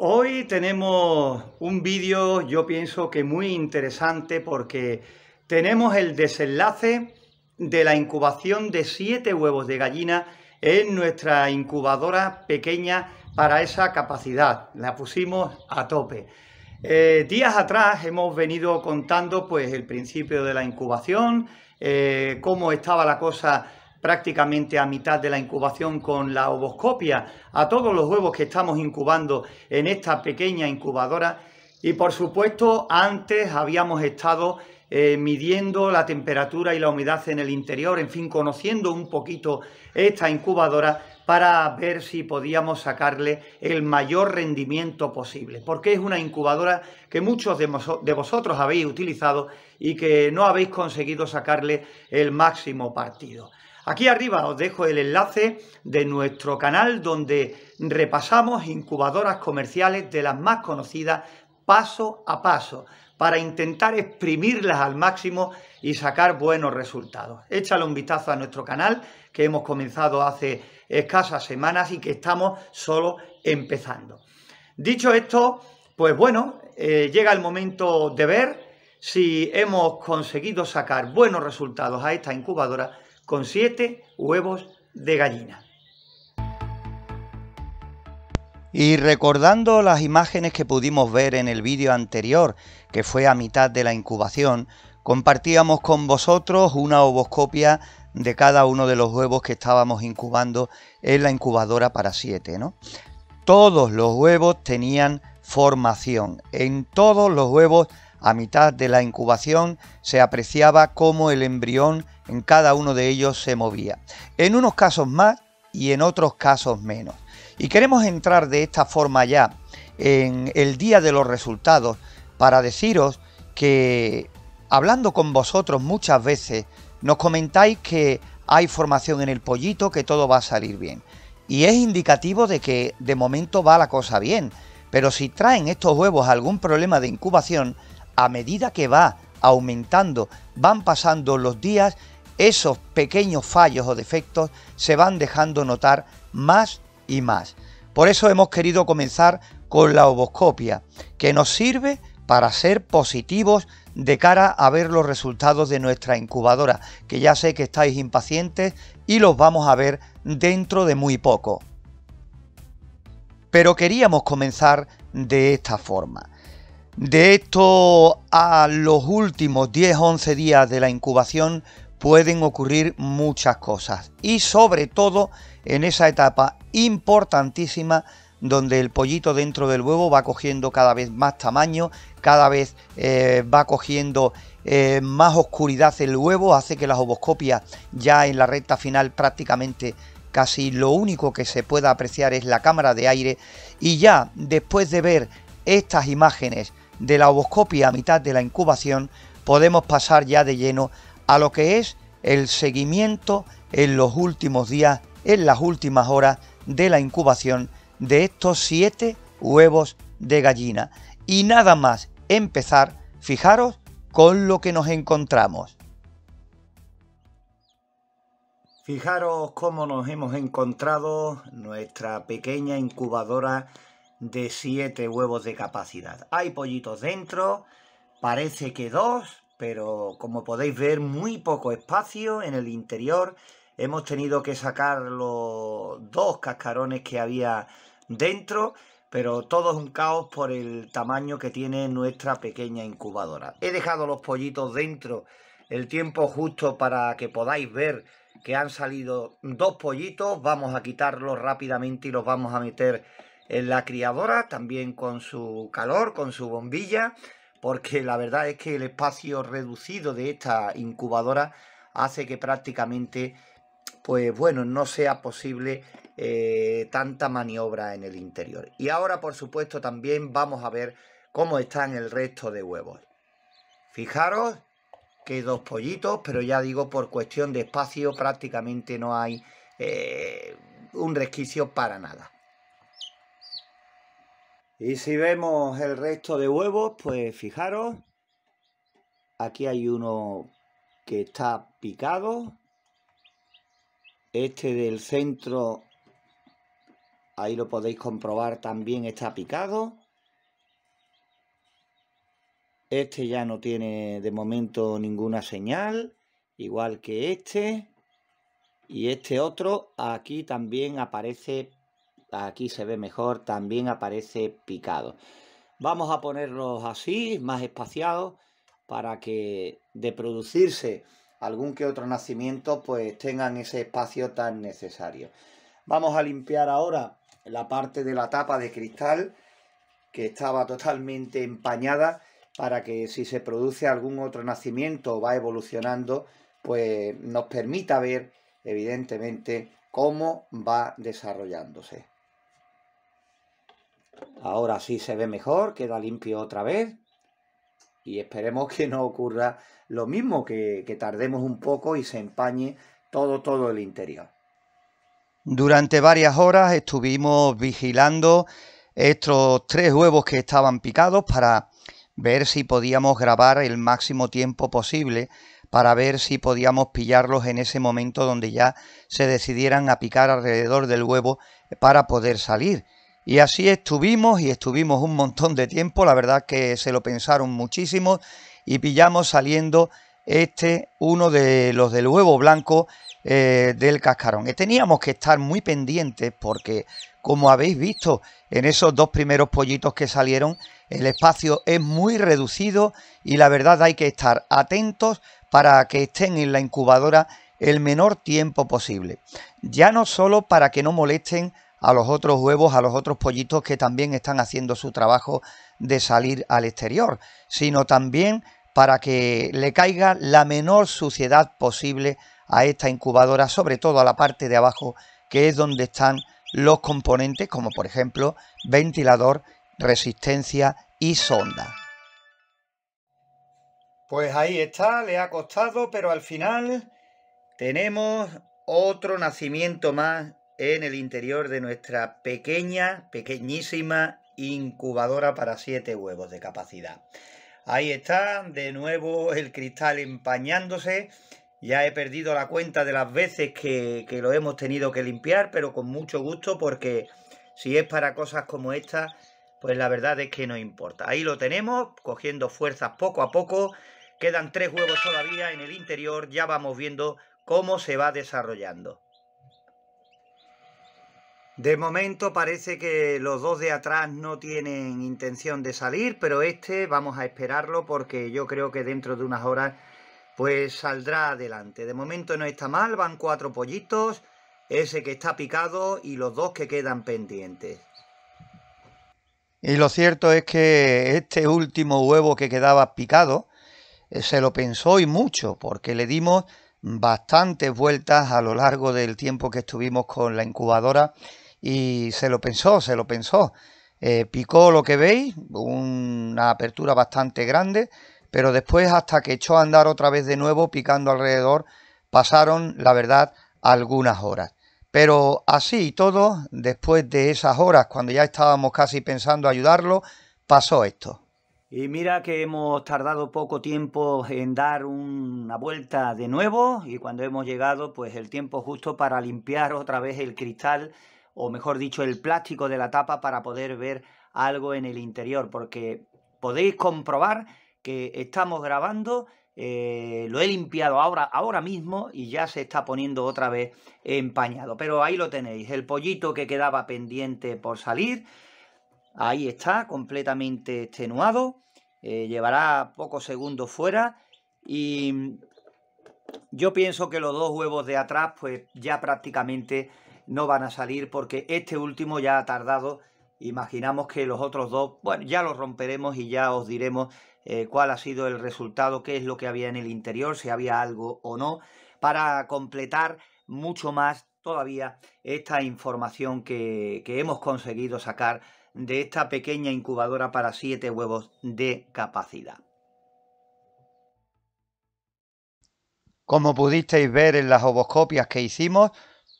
Hoy tenemos un vídeo, yo pienso que muy interesante porque tenemos el desenlace de la incubación de siete huevos de gallina en nuestra incubadora pequeña para esa capacidad. La pusimos a tope. Eh, días atrás hemos venido contando pues el principio de la incubación, eh, cómo estaba la cosa prácticamente a mitad de la incubación con la ovoscopia a todos los huevos que estamos incubando en esta pequeña incubadora y por supuesto antes habíamos estado eh, midiendo la temperatura y la humedad en el interior, en fin, conociendo un poquito esta incubadora para ver si podíamos sacarle el mayor rendimiento posible, porque es una incubadora que muchos de, de vosotros habéis utilizado y que no habéis conseguido sacarle el máximo partido. Aquí arriba os dejo el enlace de nuestro canal donde repasamos incubadoras comerciales de las más conocidas paso a paso para intentar exprimirlas al máximo y sacar buenos resultados. Échale un vistazo a nuestro canal que hemos comenzado hace escasas semanas y que estamos solo empezando. Dicho esto, pues bueno, eh, llega el momento de ver si hemos conseguido sacar buenos resultados a esta incubadora con siete huevos de gallina. Y recordando las imágenes que pudimos ver en el vídeo anterior, que fue a mitad de la incubación, compartíamos con vosotros una ovoscopia de cada uno de los huevos que estábamos incubando en la incubadora para siete, ¿no? Todos los huevos tenían formación. En todos los huevos, a mitad de la incubación, se apreciaba cómo el embrión en cada uno de ellos se movía. En unos casos más y en otros casos menos. Y queremos entrar de esta forma ya en el día de los resultados para deciros que hablando con vosotros muchas veces nos comentáis que hay formación en el pollito, que todo va a salir bien. Y es indicativo de que de momento va la cosa bien. Pero si traen estos huevos algún problema de incubación, a medida que va aumentando, van pasando los días, esos pequeños fallos o defectos se van dejando notar más y más. Por eso hemos querido comenzar con la ovoscopia, que nos sirve para ser positivos de cara a ver los resultados de nuestra incubadora, que ya sé que estáis impacientes y los vamos a ver dentro de muy poco. Pero queríamos comenzar de esta forma. De esto a los últimos 10-11 días de la incubación pueden ocurrir muchas cosas. Y sobre todo en esa etapa importantísima donde el pollito dentro del huevo va cogiendo cada vez más tamaño, cada vez eh, va cogiendo eh, más oscuridad el huevo, hace que las ovoscopias ya en la recta final prácticamente casi lo único que se pueda apreciar es la cámara de aire. Y ya después de ver estas imágenes de la ovoscopia a mitad de la incubación podemos pasar ya de lleno a lo que es el seguimiento en los últimos días, en las últimas horas de la incubación de estos siete huevos de gallina. Y nada más empezar, fijaros con lo que nos encontramos. Fijaros cómo nos hemos encontrado nuestra pequeña incubadora de siete huevos de capacidad. Hay pollitos dentro, parece que dos, pero como podéis ver muy poco espacio en el interior. Hemos tenido que sacar los dos cascarones que había dentro, pero todo es un caos por el tamaño que tiene nuestra pequeña incubadora. He dejado los pollitos dentro el tiempo justo para que podáis ver que han salido dos pollitos. Vamos a quitarlos rápidamente y los vamos a meter en la criadora, también con su calor, con su bombilla porque la verdad es que el espacio reducido de esta incubadora hace que prácticamente, pues bueno, no sea posible eh, tanta maniobra en el interior. Y ahora, por supuesto, también vamos a ver cómo están el resto de huevos. Fijaros que dos pollitos, pero ya digo, por cuestión de espacio prácticamente no hay eh, un resquicio para nada. Y si vemos el resto de huevos, pues fijaros, aquí hay uno que está picado, este del centro ahí lo podéis comprobar, también está picado. Este ya no tiene de momento ninguna señal, igual que este. Y este otro, aquí también aparece, aquí se ve mejor, también aparece picado. Vamos a ponerlos así, más espaciados, para que de producirse algún que otro nacimiento, pues tengan ese espacio tan necesario. Vamos a limpiar ahora la parte de la tapa de cristal, que estaba totalmente empañada, para que si se produce algún otro nacimiento o va evolucionando, pues nos permita ver evidentemente cómo va desarrollándose. Ahora sí se ve mejor, queda limpio otra vez y esperemos que no ocurra lo mismo, que, que tardemos un poco y se empañe todo, todo el interior. Durante varias horas estuvimos vigilando estos tres huevos que estaban picados para ver si podíamos grabar el máximo tiempo posible para ver si podíamos pillarlos en ese momento donde ya se decidieran a picar alrededor del huevo para poder salir. Y así estuvimos y estuvimos un montón de tiempo, la verdad que se lo pensaron muchísimo y pillamos saliendo este, uno de los del huevo blanco eh, del cascarón. Teníamos que estar muy pendientes porque, como habéis visto en esos dos primeros pollitos que salieron, el espacio es muy reducido y la verdad hay que estar atentos para que estén en la incubadora el menor tiempo posible. Ya no solo para que no molesten a los otros huevos, a los otros pollitos que también están haciendo su trabajo de salir al exterior, sino también para que le caiga la menor suciedad posible a esta incubadora, sobre todo a la parte de abajo, que es donde están los componentes, como por ejemplo ventilador resistencia y sonda. Pues ahí está, le ha costado, pero al final tenemos otro nacimiento más en el interior de nuestra pequeña, pequeñísima incubadora para siete huevos de capacidad. Ahí está, de nuevo el cristal empañándose. Ya he perdido la cuenta de las veces que, que lo hemos tenido que limpiar, pero con mucho gusto porque si es para cosas como esta, pues la verdad es que no importa. Ahí lo tenemos, cogiendo fuerzas poco a poco. Quedan tres huevos todavía en el interior, ya vamos viendo cómo se va desarrollando. De momento parece que los dos de atrás no tienen intención de salir, pero este vamos a esperarlo porque yo creo que dentro de unas horas pues saldrá adelante. De momento no está mal, van cuatro pollitos, ese que está picado y los dos que quedan pendientes. Y lo cierto es que este último huevo que quedaba picado eh, se lo pensó y mucho, porque le dimos bastantes vueltas a lo largo del tiempo que estuvimos con la incubadora y se lo pensó, se lo pensó. Eh, picó lo que veis, una apertura bastante grande, pero después hasta que echó a andar otra vez de nuevo picando alrededor, pasaron, la verdad, algunas horas. Pero así y todo, después de esas horas, cuando ya estábamos casi pensando ayudarlo, pasó esto. Y mira que hemos tardado poco tiempo en dar una vuelta de nuevo y cuando hemos llegado, pues el tiempo justo para limpiar otra vez el cristal, o mejor dicho, el plástico de la tapa para poder ver algo en el interior, porque podéis comprobar que estamos grabando eh, lo he limpiado ahora, ahora mismo y ya se está poniendo otra vez empañado. Pero ahí lo tenéis, el pollito que quedaba pendiente por salir. Ahí está, completamente extenuado. Eh, llevará pocos segundos fuera. Y yo pienso que los dos huevos de atrás pues ya prácticamente no van a salir porque este último ya ha tardado. Imaginamos que los otros dos, bueno, ya los romperemos y ya os diremos eh, cuál ha sido el resultado, qué es lo que había en el interior, si había algo o no, para completar mucho más todavía esta información que, hemos conseguido sacar de esta pequeña incubadora para siete huevos de capacidad. Como pudisteis ver en las ovoscopias que hicimos,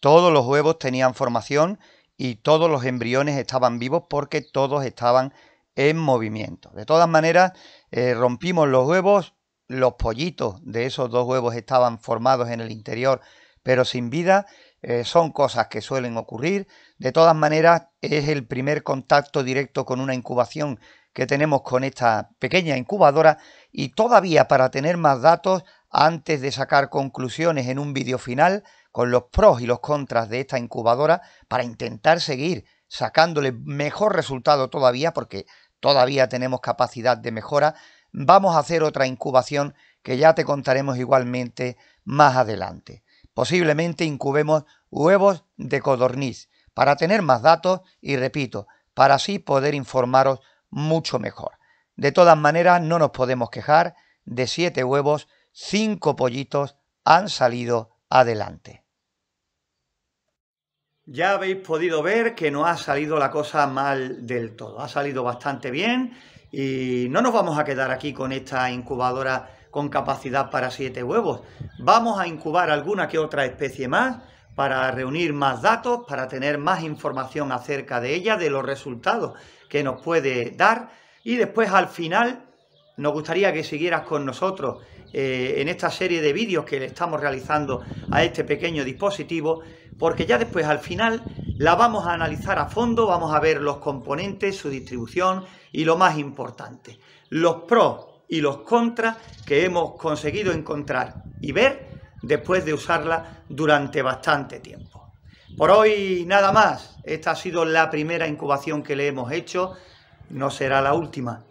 todos los huevos tenían formación y todos los embriones estaban vivos porque todos estaban en movimiento. De todas maneras, eh, rompimos los huevos, los pollitos de esos dos huevos estaban formados en el interior, pero sin vida, eh, son cosas que suelen ocurrir. De todas maneras, es el primer contacto directo con una incubación que tenemos con esta pequeña incubadora y todavía para tener más datos, antes de sacar conclusiones en un vídeo final con los pros y los contras de esta incubadora, para intentar seguir sacándole mejor resultado todavía, porque todavía tenemos capacidad de mejora, vamos a hacer otra incubación que ya te contaremos igualmente más adelante. Posiblemente incubemos huevos de codorniz para tener más datos y repito, para así poder informaros mucho mejor. De todas maneras, no nos podemos quejar, de siete huevos, cinco pollitos han salido adelante. Ya habéis podido ver que no ha salido la cosa mal del todo, ha salido bastante bien y no nos vamos a quedar aquí con esta incubadora con capacidad para siete huevos. Vamos a incubar alguna que otra especie más para reunir más datos, para tener más información acerca de ella, de los resultados que nos puede dar y después al final nos gustaría que siguieras con nosotros eh, en esta serie de vídeos que le estamos realizando a este pequeño dispositivo, porque ya después al final la vamos a analizar a fondo, vamos a ver los componentes, su distribución y lo más importante, los pros y los contras que hemos conseguido encontrar y ver después de usarla durante bastante tiempo. Por hoy nada más, esta ha sido la primera incubación que le hemos hecho, no será la última.